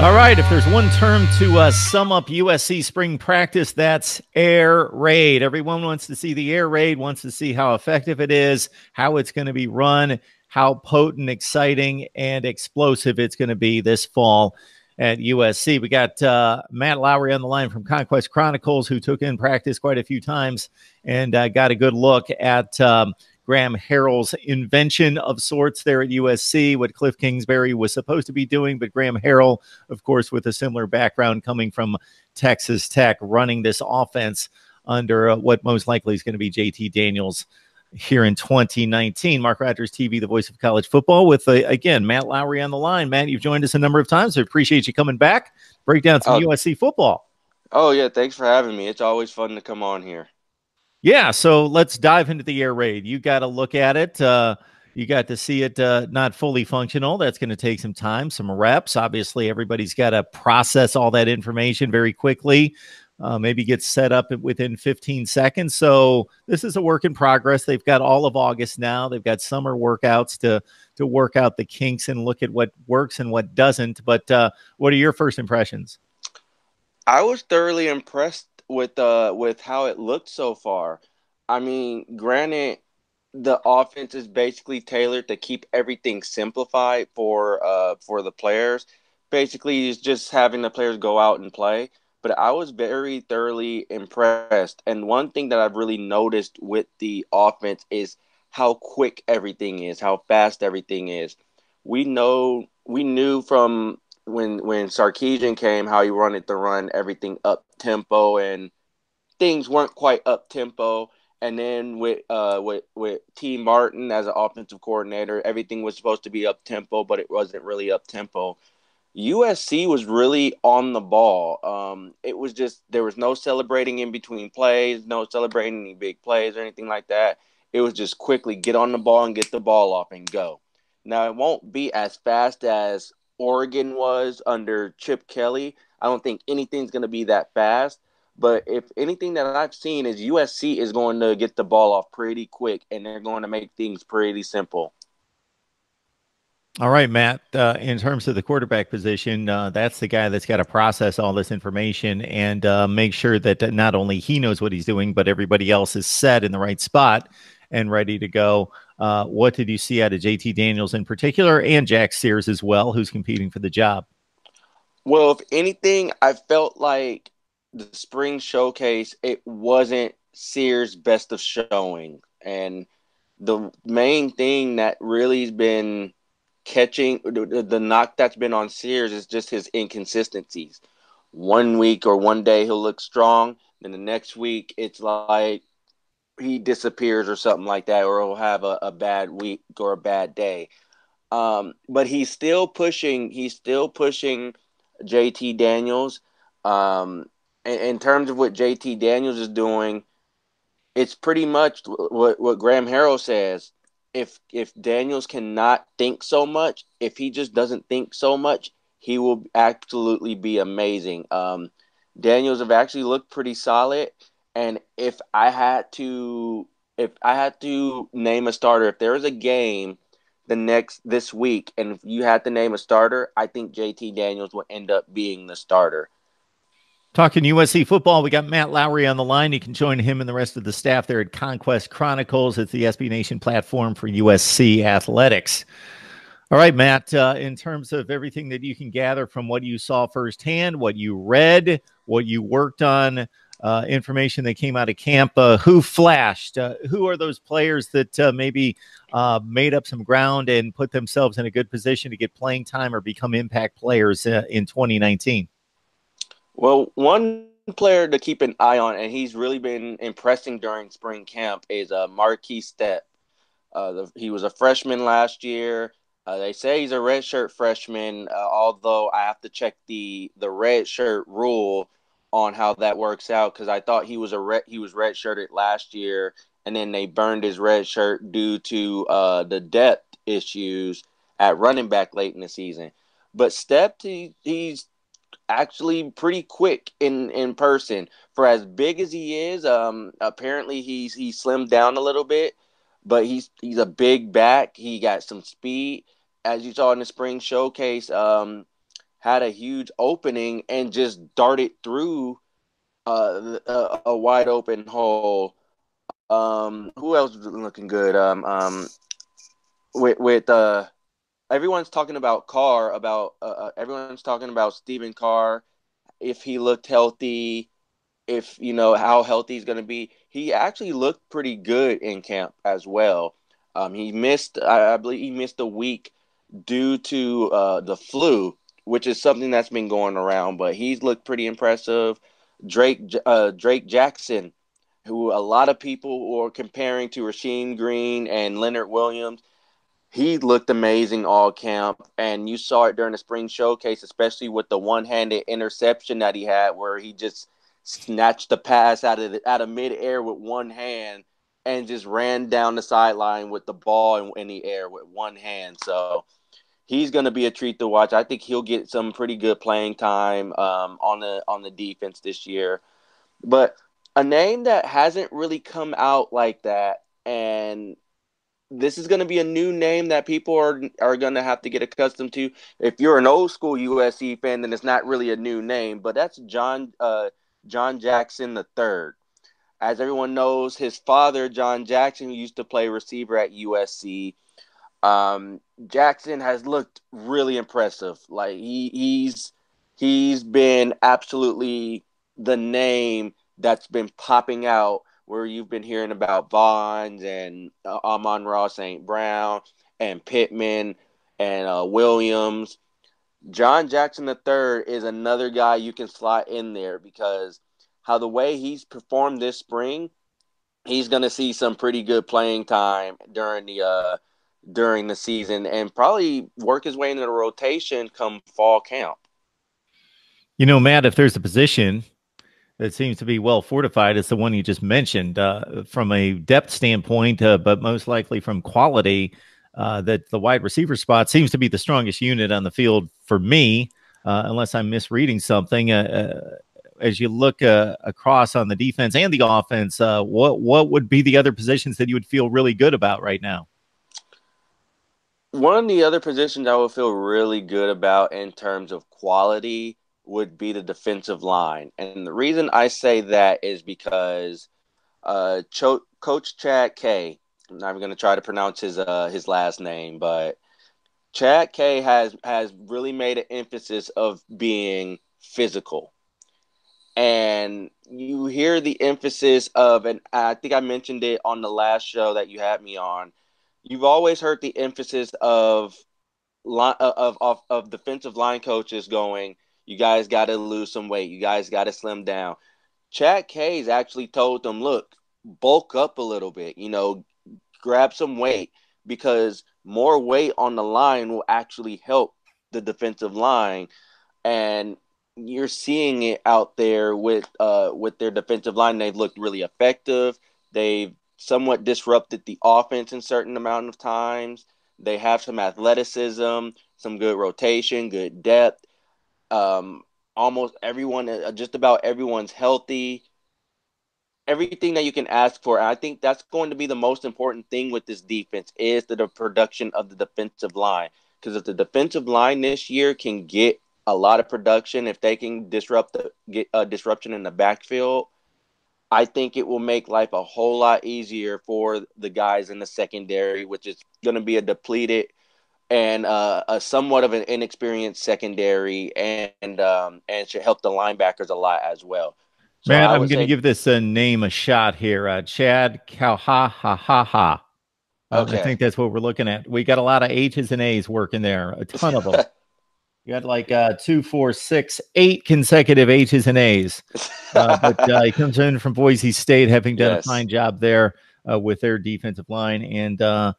All right, if there's one term to uh, sum up USC spring practice, that's air raid. Everyone wants to see the air raid, wants to see how effective it is, how it's going to be run, how potent, exciting, and explosive it's going to be this fall at USC. We got uh, Matt Lowry on the line from Conquest Chronicles, who took in practice quite a few times and uh, got a good look at. Um, Graham Harrell's invention of sorts there at USC, what Cliff Kingsbury was supposed to be doing. But Graham Harrell, of course, with a similar background coming from Texas Tech, running this offense under uh, what most likely is going to be JT Daniels here in 2019. Mark Rogers TV, the voice of college football, with uh, again Matt Lowry on the line. Matt, you've joined us a number of times. I appreciate you coming back. Break down some USC football. Oh yeah, thanks for having me. It's always fun to come on here. Yeah, so let's dive into the air raid. You got to look at it. Uh, you got to see it uh, not fully functional. That's going to take some time, some reps. Obviously, everybody's got to process all that information very quickly. Uh, maybe get set up within 15 seconds. So this is a work in progress. They've got all of August now. They've got summer workouts to to work out the kinks and look at what works and what doesn't. But uh, what are your first impressions? I was thoroughly impressed with uh with how it looked so far. I mean, granted, the offense is basically tailored to keep everything simplified for uh for the players. Basically, it's just having the players go out and play. But I was very thoroughly impressed. And one thing that I've really noticed with the offense is how quick everything is, how fast everything is. We know we knew from when when Sarkisian came how he wanted to run everything up tempo and things weren't quite up tempo. And then with uh with with Tee Martin as an offensive coordinator, everything was supposed to be up tempo, but it wasn't really up tempo. USC was really on the ball. Um, it was just there was no celebrating in between plays, no celebrating any big plays or anything like that. It was just quickly get on the ball and get the ball off and go. Now it won't be as fast as Oregon was under Chip Kelly. I don't think anything's going to be that fast. But if anything that I've seen is USC is going to get the ball off pretty quick, and they're going to make things pretty simple. All right, Matt. Uh, in terms of the quarterback position, uh, that's the guy that's got to process all this information and uh, make sure that not only he knows what he's doing, but everybody else is set in the right spot and ready to go. Uh, what did you see out of JT Daniels in particular and Jack Sears as well, who's competing for the job? Well, if anything, I felt like the spring showcase, it wasn't Sears' best of showing. And the main thing that really has been catching the, the knock that's been on Sears is just his inconsistencies. One week or one day he'll look strong, then the next week it's like he disappears or something like that, or he'll have a, a bad week or a bad day. Um, but he's still pushing. He's still pushing JT Daniels. Um, in, in terms of what JT Daniels is doing, it's pretty much what what Graham Harrell says. If if Daniels cannot think so much, if he just doesn't think so much, he will absolutely be amazing. Um, Daniels have actually looked pretty solid, and if I had to if I had to name a starter, if there was a game the next this week, and if you had to name a starter, I think JT Daniels will end up being the starter. Talking USC football, we got Matt Lowry on the line. You can join him and the rest of the staff there at Conquest Chronicles. It's the SB Nation platform for USC athletics. All right, Matt, uh, in terms of everything that you can gather from what you saw firsthand, what you read, what you worked on, uh, information that came out of camp, uh, who flashed? Uh, who are those players that uh, maybe uh, made up some ground and put themselves in a good position to get playing time or become impact players in 2019? Well, one player to keep an eye on, and he's really been impressing during spring camp, is uh, Markese Stepp. Uh, the, he was a freshman last year. Uh, they say he's a redshirt freshman, uh, although I have to check the the red shirt rule on how that works out because I thought he was a red he was redshirted last year, and then they burned his red shirt due to uh, the depth issues at running back late in the season. But Stepp, he, he's actually pretty quick in in person for as big as he is. Um, apparently he's he slimmed down a little bit, but he's he's a big back. He got some speed, as you saw in the spring showcase. Um, had a huge opening and just darted through uh, a, a wide open hole. Um, who else was looking good? Um, um, with with uh, everyone's talking about Carr. About uh, uh everyone's talking about Stephen Carr. If he looked healthy, if you know how healthy he's going to be, he actually looked pretty good in camp as well. Um, he missed, I, I, believe, he missed a week due to uh, the flu, which is something that's been going around. But he's looked pretty impressive. Drake uh, Drake Jackson, who a lot of people were comparing to Rasheem Green and Leonard Williams. He looked amazing all camp, and you saw it during the spring showcase, especially with the one-handed interception that he had, where he just snatched the pass out of the, out of midair with one hand and just ran down the sideline with the ball in, in the air with one hand. So he's going to be a treat to watch. I think he'll get some pretty good playing time um, on the on the defense this year. But a name that hasn't really come out like that, and this is going to be a new name that people are are going to have to get accustomed to. If you're an old school USC fan, then it's not really a new name, but that's John uh, John Jackson the third. As everyone knows, his father John Jackson used to play receiver at USC. Um, Jackson has looked really impressive. Like he he's he's been absolutely the name that's been popping out where you've been hearing about Vaughns and uh, Amon Ra St. Brown and Pittman and uh, Williams. John Jackson III is another guy you can slot in there because how the way he's performed this spring, he's going to see some pretty good playing time during the uh, during the season and probably work his way into the rotation come fall camp. You know, Matt, if there's a position that seems to be well fortified, it's the one you just mentioned uh, from a depth standpoint, uh, but most likely from quality. Uh, that the wide receiver spot seems to be the strongest unit on the field for me, uh, unless I'm misreading something. Uh, uh, as you look across on the defense and the offense, what what would be the other positions that you would feel really good about right now? One of the other positions I would feel really good about in terms of quality would be the defensive line. And the reason I say that is because uh, Cho- Coach Chad K, I'm not even going to try to pronounce his uh, his last name, but Chad K has has really made an emphasis of being physical. And you hear the emphasis of, and I think I mentioned it on the last show that you had me on, you've always heard the emphasis of line uh, of of, of defensive line coaches going, you guys got to lose some weight, you guys got to slim down. Chad K's actually told them, look, bulk up a little bit, you know, grab some weight because more weight on the line will actually help the defensive line and you're seeing it out there with uh with their defensive line they've looked really effective they've somewhat disrupted the offense in certain amount of times. They have some athleticism, some good rotation, good depth. Um, almost everyone, uh, just about everyone's healthy. Everything that you can ask for. And I think that's going to be the most important thing with this defense is the, the production of the defensive line. Because if the defensive line this year can get a lot of production, if they can disrupt the get a disruption in the backfield, I think it will make life a whole lot easier for the guys in the secondary, which is going to be a depleted and uh, a somewhat of an inexperienced secondary, and um, and should help the linebackers a lot as well. So Man, I'm going to give this a name a shot here. Uh, Chad Kauha ha ha ha. Okay. I think that's what we're looking at. We got a lot of H's and A's working there, a ton of them. You had like uh, two, four, six, eight consecutive H's and A's. Uh, but uh, he comes in from Boise State, having done yes. a fine job there uh, with their defensive line and uh,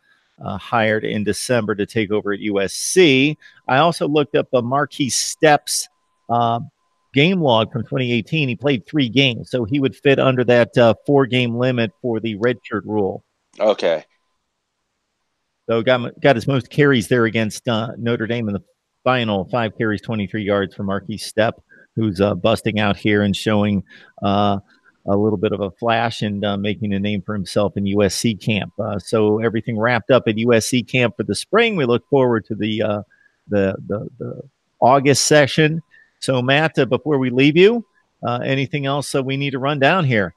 uh, hired in December to take over at USC. I also looked up a Markese Stepp's game log from 2018. He played three games, so he would fit under that four game limit for the redshirt rule. Okay. So got got his most carries there against Notre Dame in the final five carries, 23 yards for Markese Stepp, who's uh, busting out here and showing uh, a little bit of a flash and uh, making a name for himself in USC camp. Uh, so everything wrapped up at USC camp for the spring. We look forward to the uh, the the, the August session. So, Matt, uh, before we leave you, uh, anything else that we need to run down here?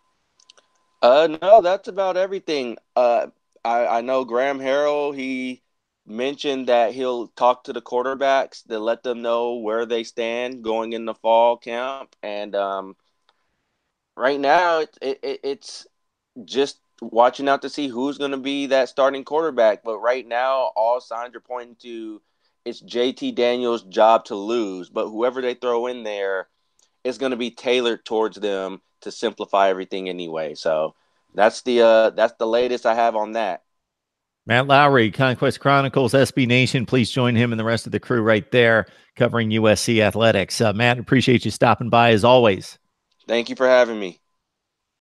Uh, no, that's about everything. Uh, I, I know Graham Harrell, he mentioned that he'll talk to the quarterbacks to let them know where they stand going in the fall camp. And um, right now, it, it, it's just watching out to see who's going to be that starting quarterback. But right now, all signs are pointing to it's JT Daniels' job to lose. But whoever they throw in there is going to be tailored towards them to simplify everything anyway. So that's the uh, that's the latest I have on that. Matt Lowry, Conquest Chronicles, SB Nation. Please join him and the rest of the crew right there covering USC athletics. Uh, Matt, appreciate you stopping by as always. Thank you for having me.